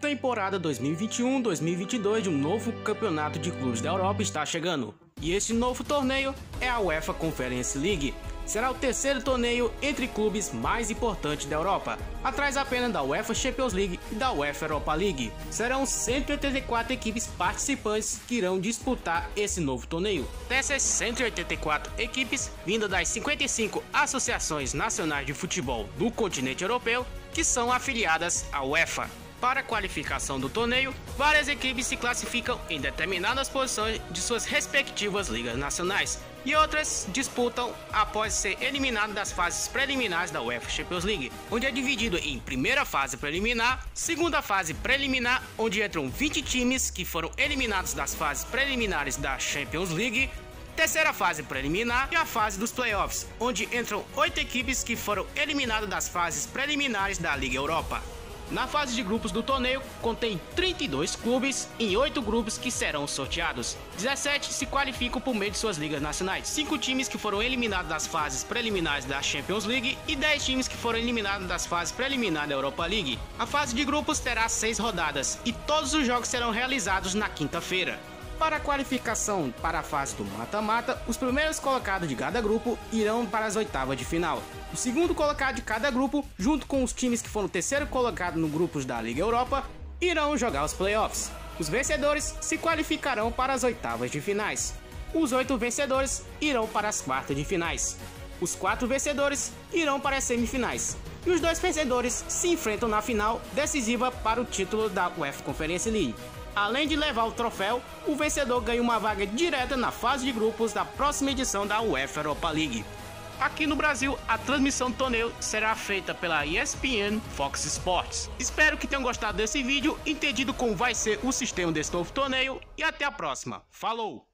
Temporada 2021-2022 de um novo campeonato de clubes da Europa está chegando. E este novo torneio é a UEFA Conference League. Será o terceiro torneio entre clubes mais importantes da Europa, atrás apenas da UEFA Champions League e da UEFA Europa League. Serão 184 equipes participantes que irão disputar esse novo torneio. Dessas 184 equipes, vindas das 55 associações nacionais de futebol do continente europeu, que são afiliadas à UEFA. Para a qualificação do torneio, várias equipes se classificam em determinadas posições de suas respectivas ligas nacionais e outras disputam após ser eliminado das fases preliminares da UEFA Champions League, onde é dividido em primeira fase preliminar, segunda fase preliminar, onde entram 20 times que foram eliminados das fases preliminares da Champions League, terceira fase preliminar e a fase dos playoffs, onde entram oito equipes que foram eliminadas das fases preliminares da Liga Europa. Na fase de grupos do torneio, contém 32 clubes em 8 grupos que serão sorteados. 17 se qualificam por meio de suas ligas nacionais, 5 times que foram eliminados das fases preliminares da Champions League e 10 times que foram eliminados das fases preliminares da Europa League. A fase de grupos terá 6 rodadas e todos os jogos serão realizados na quinta-feira. Para a qualificação para a fase do mata-mata, os primeiros colocados de cada grupo irão para as oitavas de final. O segundo colocado de cada grupo, junto com os times que foram terceiro colocado no grupos da Liga Europa, irão jogar os playoffs. Os vencedores se qualificarão para as oitavas de finais. Os oito vencedores irão para as quartas de finais. Os quatro vencedores irão para as semifinais. E os dois vencedores se enfrentam na final decisiva para o título da UEFA Conference League. Além de levar o troféu, o vencedor ganha uma vaga direta na fase de grupos da próxima edição da UEFA Europa League. Aqui no Brasil, a transmissão do torneio será feita pela ESPN Fox Sports. Espero que tenham gostado desse vídeo, entendido como vai ser o sistema desse novo torneio e até a próxima. Falou!